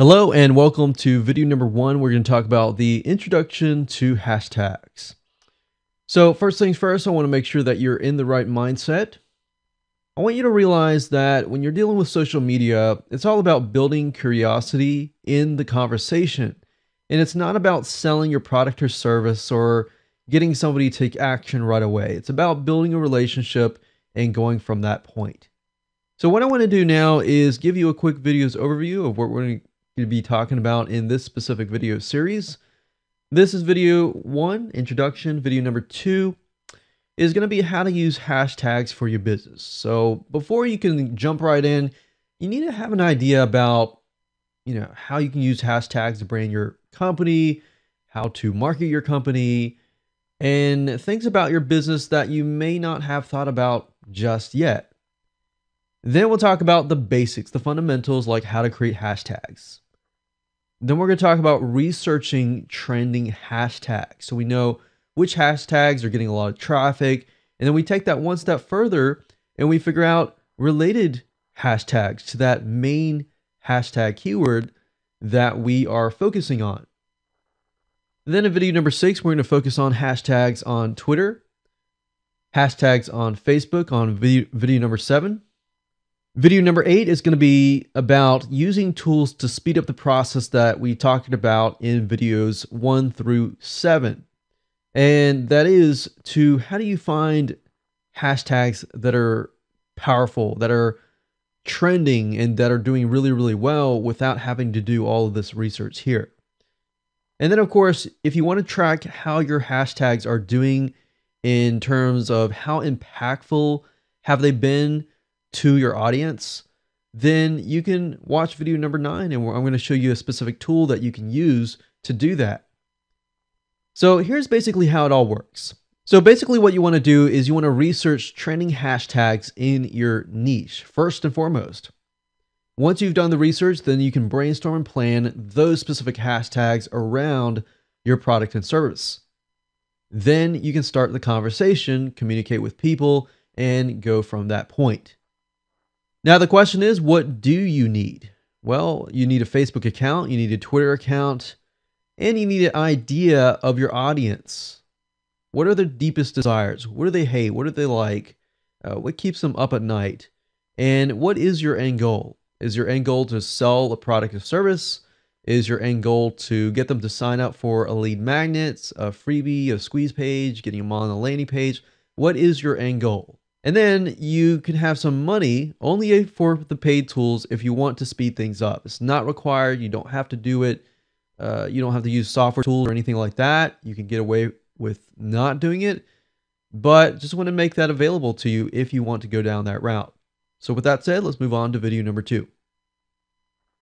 Hello and welcome to video number one. We're going to talk about the introduction to hashtags. So first things first, I want to make sure that you're in the right mindset. I want you to realize that when you're dealing with social media, it's all about building curiosity in the conversation. And it's not about selling your product or service or getting somebody to take action right away. It's about building a relationship and going from that point. So what I want to do now is give you a quick videos overview of what we're to be talking about in this specific video series. This is video one, introduction. Video number two is going to be how to use hashtags for your business. So before you can jump right in, you need to have an idea about, you know, how you can use hashtags to brand your company, how to market your company, and things about your business that you may not have thought about just yet. Then we'll talk about the basics, the fundamentals like how to create hashtags. Then we're going to talk about researching trending hashtags. So we know which hashtags are getting a lot of traffic. And then we take that one step further and we figure out related hashtags to that main hashtag keyword that we are focusing on. Then in video number six, we're going to focus on hashtags on Twitter, hashtags on Facebook on video, video number seven, Video number eight is going to be about using tools to speed up the process that we talked about in videos one through seven. And that is to how do you find hashtags that are powerful, that are trending, and that are doing really, really well without having to do all of this research here. And then, of course, if you want to track how your hashtags are doing in terms of how impactful have they been to your audience, then you can watch video number nine and I'm going to show you a specific tool that you can use to do that. So here's basically how it all works. So basically what you want to do is you want to research trending hashtags in your niche first and foremost. Once you've done the research, then you can brainstorm and plan those specific hashtags around your product and service. Then you can start the conversation, communicate with people, and go from that point. Now, the question is, what do you need? Well, you need a Facebook account, you need a Twitter account, and you need an idea of your audience. What are their deepest desires? What do they hate? What do they like? Uh, what keeps them up at night? And what is your end goal? Is your end goal to sell a product or service? Is your end goal to get them to sign up for a lead magnet, a freebie, a squeeze page, getting them on a landing page? What is your end goal? And then you can have some money only for the paid tools if you want to speed things up. It's not required. You don't have to do it. Uh, you don't have to use software tools or anything like that. You can get away with not doing it, but just want to make that available to you if you want to go down that route. So with that said, let's move on to video number two.